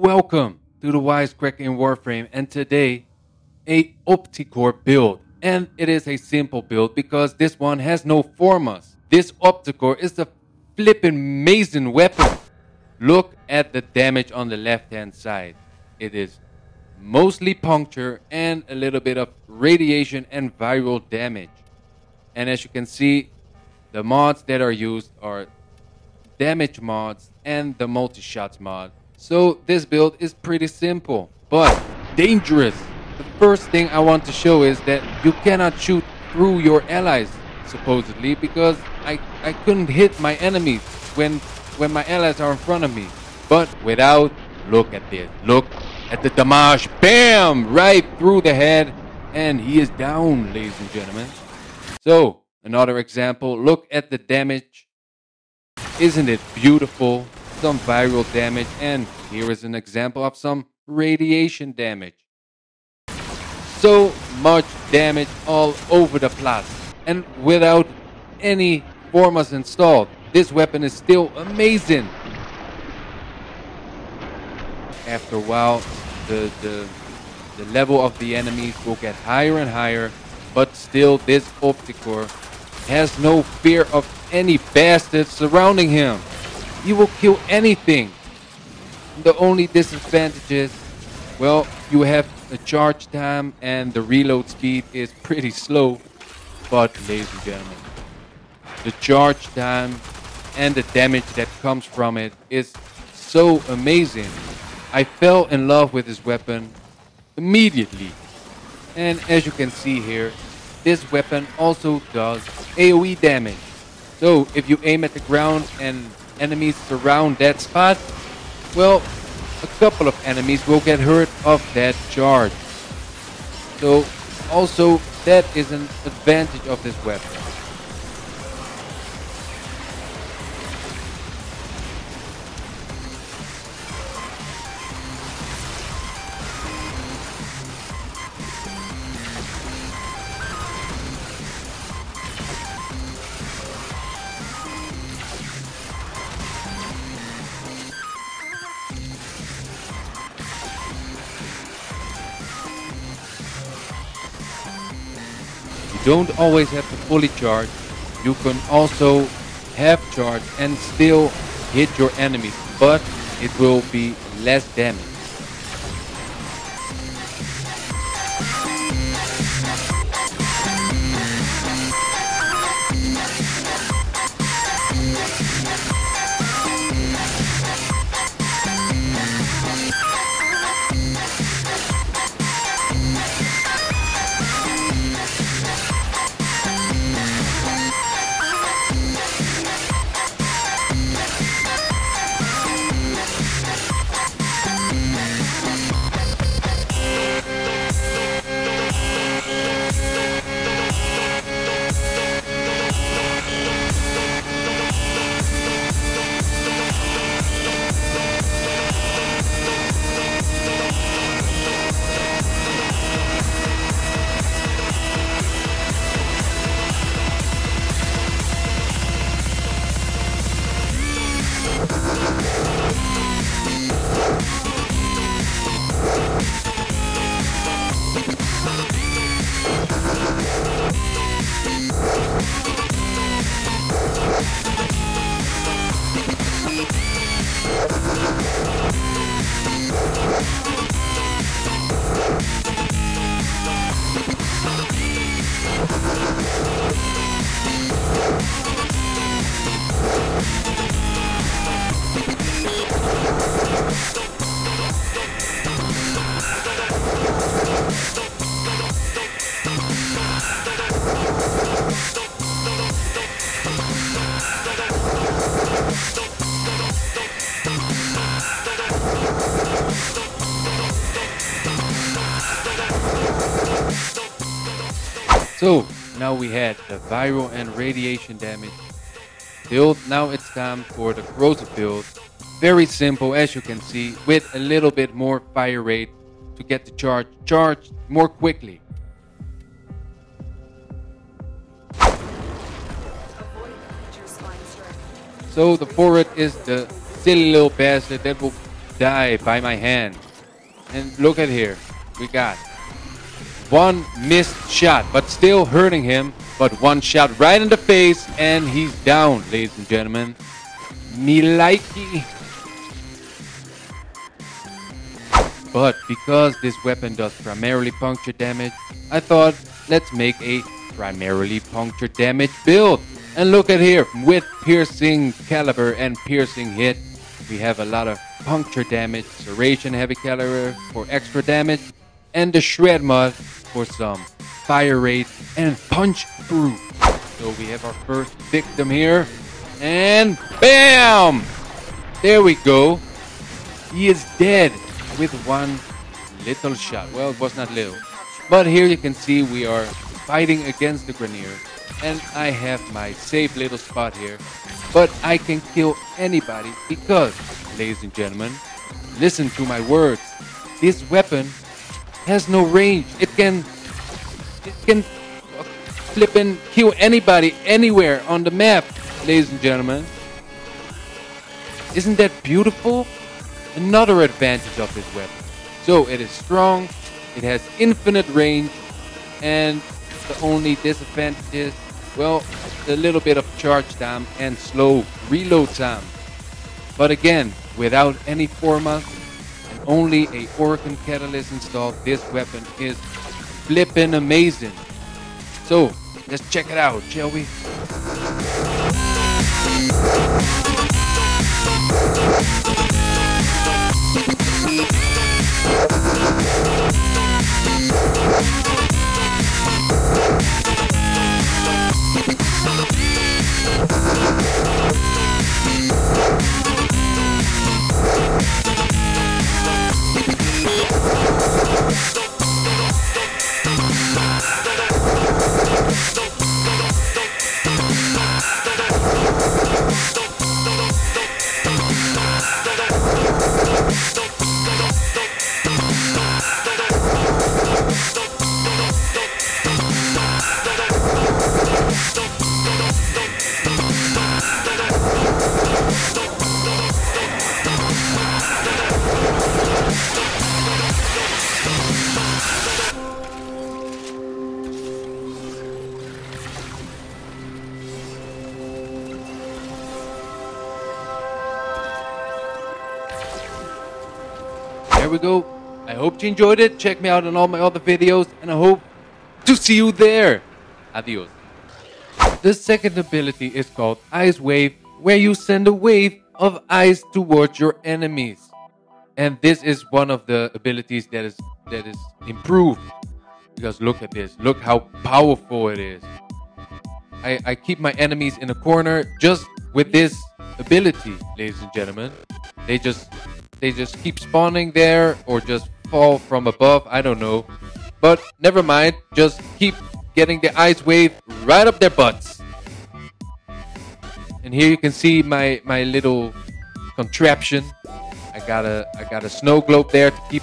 Welcome to the Wisekrakr in Warframe and today a Opticor build. And it is a simple build because this one has no formas. This Opticor is a flippin' amazing weapon. Look at the damage on the left hand side. It is mostly puncture and a little bit of radiation and viral damage. And as you can see, the mods that are used are damage mods and the multi-shots mod. So this build is pretty simple, but dangerous. The first thing I want to show is that you cannot shoot through your allies, supposedly, because I, I couldn't hit my enemies when when my allies are in front of me. But without, look at this. Look at the damage. Bam! Right through the head. And he is down, ladies and gentlemen. So, another example. Look at the damage. Isn't it beautiful? Some viral damage. And here is an example of some radiation damage. So much damage all over the place. And without any formas installed. This weapon is still amazing. After a while, the, the, the level of the enemies will get higher and higher, but still this Opticor has no fear of any bastards surrounding him. He will kill anything. The only disadvantage is, well, you have a charge time and the reload speed is pretty slow. But, ladies and gentlemen, the charge time and the damage that comes from it is so amazing. I fell in love with this weapon immediately. And as you can see here, this weapon also does AoE damage. So if you aim at the ground and enemies surround that spot, well, a couple of enemies will get hurt of that charge. So also that is an advantage of this weapon. You don't always have to fully charge. You can also half charge and still hit your enemies, but it will be less damage. So now we had the viral and radiation damage build. Now it's time for the corrosive build. Very simple as you can see with a little bit more fire rate to get the charge charged more quickly. So the forward is the silly little bastard that will die by my hand. And look at here. We got one missed shot, but still hurting him. But one shot right in the face, and he's down, ladies and gentlemen. Milaiki. But because this weapon does primarily puncture damage, I thought let's make a primarily puncture damage build. And look at here, with piercing caliber and piercing hit, we have a lot of puncture damage, serration heavy caliber for extra damage, and the shred mod for some fire rate and punch through. So we have our first victim here, and BAM! There we go. He is dead with one little shot. Well, it was not little. But here you can see we are fighting against the Grineer. And I have my safe little spot here. But I can kill anybody because, ladies and gentlemen, listen to my words. This weapon has no range. It can it can flip and kill anybody anywhere on the map, ladies and gentlemen. Isn't that beautiful? Another advantage of this weapon. So it is strong, it has infinite range, and the only disadvantage is, well, a little bit of charge time and slow reload time. But again, without any forma and only a Orokin Catalyst installed, this weapon is flippin' amazing. So, let's check it out, shall we? There we go. I hope you enjoyed it. Check me out on all my other videos, and I hope to see you there. Adios. The second ability is called Ice Wave, where you send a wave of ice towards your enemies. And this is one of the abilities that is that is improved. Because look at this. Look how powerful it is. I, I keep my enemies in a corner just with this ability, ladies and gentlemen. They just they just keep spawning there or just fall from above. I don't know. But never mind. Just keep getting the ice wave right up their butts. And here you can see my, my little contraption. I got a I got a snow globe there to keep